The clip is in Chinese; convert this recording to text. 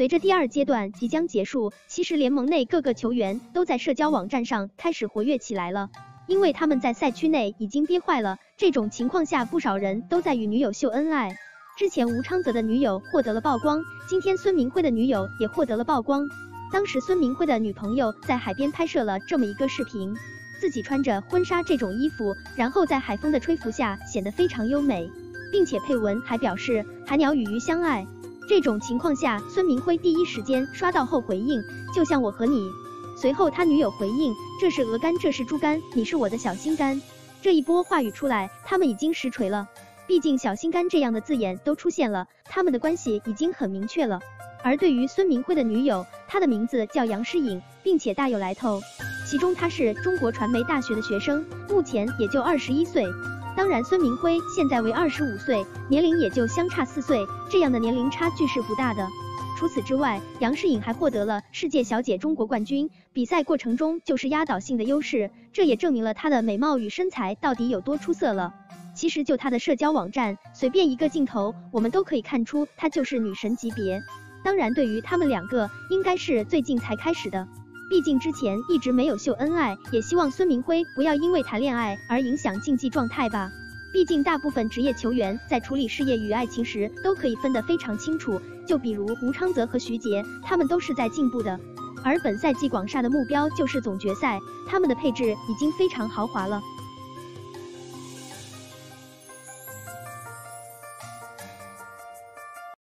随着第二阶段即将结束，其实联盟内各个球员都在社交网站上开始活跃起来了，因为他们在赛区内已经憋坏了。这种情况下，不少人都在与女友秀恩爱。之前吴昌泽的女友获得了曝光，今天孙明辉的女友也获得了曝光。当时孙明辉的女朋友在海边拍摄了这么一个视频，自己穿着婚纱这种衣服，然后在海风的吹拂下显得非常优美，并且配文还表示海鸟与鱼相爱。这种情况下，孙明辉第一时间刷到后回应，就像我和你。随后他女友回应，这是鹅肝，这是猪肝，你是我的小心肝。这一波话语出来，他们已经实锤了。毕竟小心肝这样的字眼都出现了，他们的关系已经很明确了。而对于孙明辉的女友，她的名字叫杨诗颖，并且大有来头。其中她是中国传媒大学的学生，目前也就二十一岁。当然，孙明辉现在为二十五岁，年龄也就相差四岁，这样的年龄差距是不大的。除此之外，杨诗颖还获得了世界小姐中国冠军，比赛过程中就是压倒性的优势，这也证明了她的美貌与身材到底有多出色了。其实就她的社交网站，随便一个镜头，我们都可以看出她就是女神级别。当然，对于他们两个，应该是最近才开始的。毕竟之前一直没有秀恩爱，也希望孙铭辉不要因为谈恋爱而影响竞技状态吧。毕竟大部分职业球员在处理事业与爱情时都可以分得非常清楚，就比如吴昌泽和徐杰，他们都是在进步的。而本赛季广厦的目标就是总决赛，他们的配置已经非常豪华了。